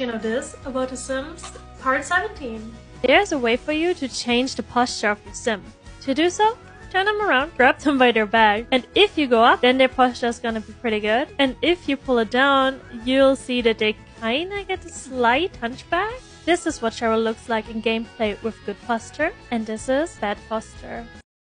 you know this about The Sims? Part 17. There's a way for you to change the posture of your sim. To do so, turn them around, grab them by their back, and if you go up, then their posture is gonna be pretty good. And if you pull it down, you'll see that they kinda get a slight hunchback. This is what Cheryl looks like in gameplay with good posture, and this is bad posture.